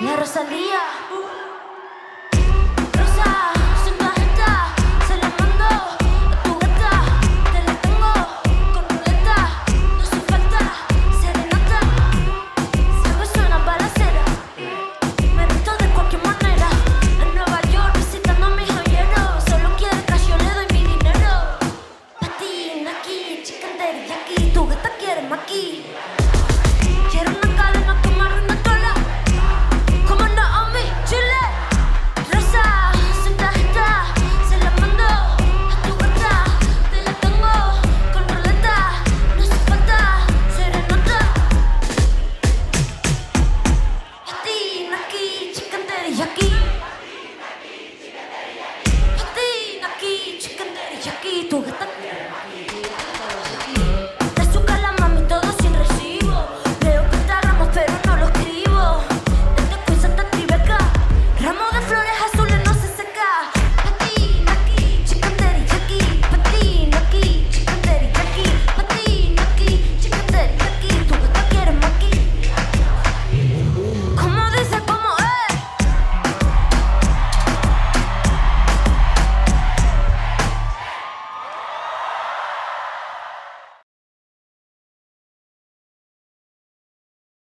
La Rosalía. 또 딱